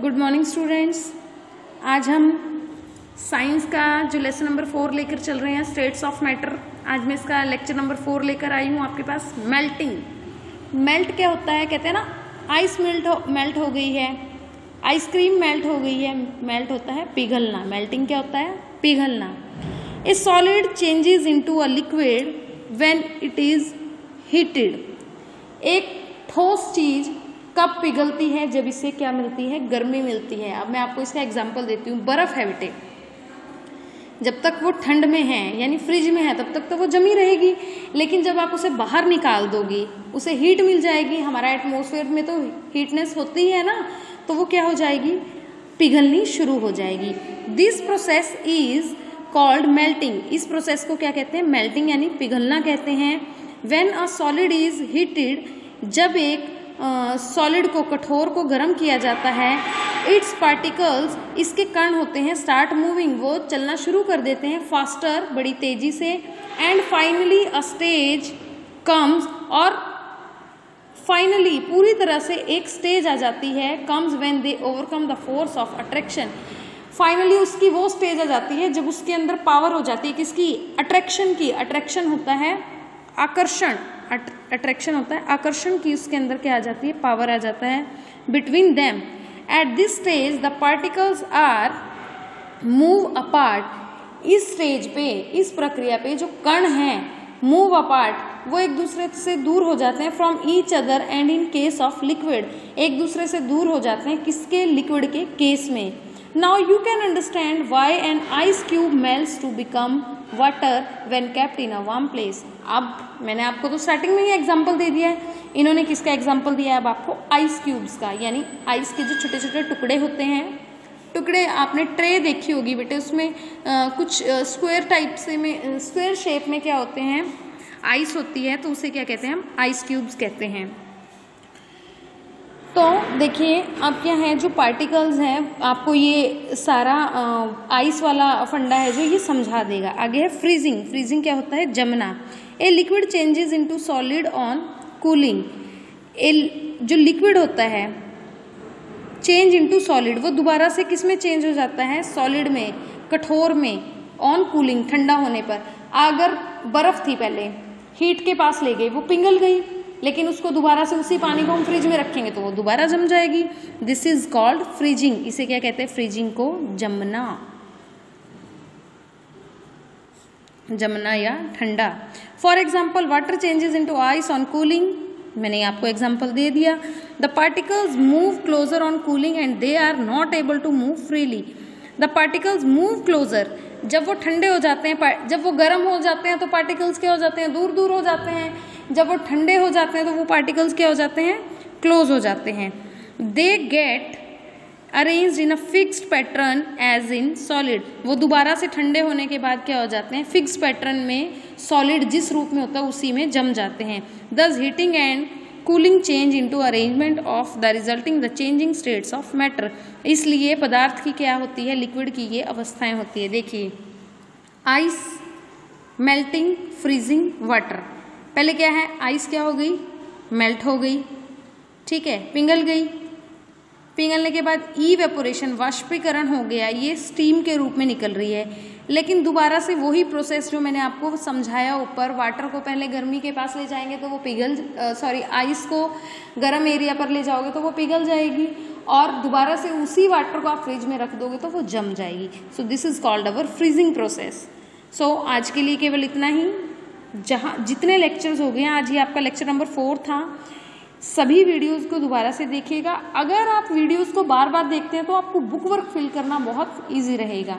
Good morning students आज हम science का जो लेसन नंबर फोर लेकर चल रहे हैं स्टेट्स ऑफ़ मैटर आज मैं इसका लेक्चर नंबर फोर लेकर आई हूँ आपके पास. मेल्टिंग मेल्ट क्या होता है? कहते हैं ना आइस मेल्ट हो मेल्ट हो गई है. आइसक्रीम मेल्ट हो गई है. मेल्ट होता है पिघलना. मेल्टिंग क्या होता है? पिघलना. A solid changes into a liquid when it is heated एक ठोस चीज़ कब पिघलती है, जब इसे क्या मिलती है? गर्मी मिलती है। अब मैं आपको इसका एग्ज़ाम्पल देती हूँ। बर्फ़ है बेटे। जब तक वो ठंड में है, यानी फ्रिज में है, तब तक तो वो जमी रहेगी। लेकिन जब आप उसे बाहर निकाल दोगी, उसे हीट मिल जाएगी। हमारा एटमोसफेयर में तो हीटनेस होती है ना तो वो क्या हो जाएगी? पिघलनी शुरू हो जाएगी। This process is called melting इस प्रोसेस को क्या कहते हैं? मेल्टिंग यानी पिघलना कहते हैं। When a solid is heated जब एक सॉलिड को, कठोर को गर्म किया जाता है। इट्स पार्टिकल्स इसके कण होते हैं स्टार्ट मूविंग वो चलना शुरू कर देते हैं फास्टर बड़ी तेज़ी से। And finally a stage comes और फाइनली पूरी तरह से एक स्टेज आ जाती है comes when they overcome the force of attraction finally उसकी वो स्टेज आ जाती है जब उसके अंदर पावर हो जाती है, किसकी? अट्रैक्शन की। अट्रैक्शन होता है आकर्षण अट्रैक्शन होता है। आकर्षण की उसके अंदर क्या आ जाती है? पावर आ जाता है। Between them at this stage the particles are move apart इस स्टेज पे, इस प्रक्रिया पे जो कण हैं मूव अपार्ट वो एक दूसरे से दूर हो जाते हैं from each other and in case of liquid एक दूसरे से दूर हो जाते हैं किसके? लिक्विड के केस में. Now you can understand why an ice cube melts to become water when kept in a warm place अब मैंने आपको तो स्टार्टिंग में ही एग्ज़ाम्पल दे दिया है। इन्होंने किसका एग्ज़ाम्पल दिया है? अब आपको आइस क्यूब्स का यानी आइस के जो छोटे छोटे टुकड़े होते हैं। टुकड़े आपने ट्रे देखी होगी बेटे उसमें आ, कुछ स्क्वायर टाइप से में स्क्वायर शेप में क्या होते हैं? आइस होती है तो उसे क्या कहते हैं हम? आइस क्यूब्स कहते हैं। तो देखिए अब क्या है जो पार्टिकल्स हैं, आपको ये सारा आइस वाला फंडा है जो ये समझा देगा। आगे है फ्रीजिंग फ्रीजिंग क्या होता है? जमना। A liquid changes into solid on cooling a जो लिक्विड होता है चेंज इनटू सॉलिड वो दोबारा से किसमें चेंज हो जाता है? सॉलिड में, कठोर में ऑन कूलिंग ठंडा होने पर। अगर बर्फ़ थी पहले हीट के पास ले गई, वो पिघल गई। लेकिन उसको दोबारा से उसी पानी को हम फ्रिज में रखेंगे तो वो दोबारा जम जाएगी। दिस इज़ कॉल्ड फ्रीजिंग इसे क्या कहते हैं? फ्रीजिंग को जमना। जमना या ठंडा। For example water changes into ice on cooling मैंने आपको एग्ज़ाम्पल दे दिया। The particles move closer on cooling and they are not able to move freely the particles move closer जब वो ठंडे हो जाते हैं जब वो गर्म हो जाते हैं तो पार्टिकल्स क्या हो जाते हैं? दूर दूर हो जाते हैं। जब वो ठंडे हो जाते हैं तो वो पार्टिकल्स क्या हो जाते हैं? क्लोज हो जाते हैं। They get arrange in a fixed pattern as in solid वो दोबारा से ठंडे होने के बाद क्या हो जाते हैं? फिक्स पैटर्न में सॉलिड जिस रूप में होता है, उसी में जम जाते हैं। Thus heating and cooling change into arrangement of the resulting the changing states of matter इसलिए पदार्थ की क्या होती है? लिक्विड की ये अवस्थाएँ होती है। देखिए आइस मेल्टिंग फ्रीजिंग वाटर पहले क्या है? आइस क्या हो गई? मेल्ट हो गई। ठीक है, पिघल गई। पिघलने के बाद ई वेपोरेशन वाष्पीकरण हो गया। ये स्टीम के रूप में निकल रही है। लेकिन दोबारा से वही प्रोसेस जो मैंने आपको समझाया ऊपर वाटर को पहले गर्मी के पास ले जाएँगे तो वो पिघल सॉरी आइस को गर्म एरिया पर ले जाओगे तो वो पिघल जाएगी और दोबारा से उसी वाटर को आप फ्रिज में रख दोगे तो वो जम जाएगी। So this is called our freezing process so आज के लिए केवल इतना ही। जहाँ, जितने लेक्चर्स हो गए हैं, आज ये आपका लेक्चर नंबर फोर था। सभी वीडियोस को दोबारा से देखिएगा। अगर आप वीडियोस को बार बार देखते हैं तो आपको बुक वर्क फिल करना बहुत ईजी रहेगा।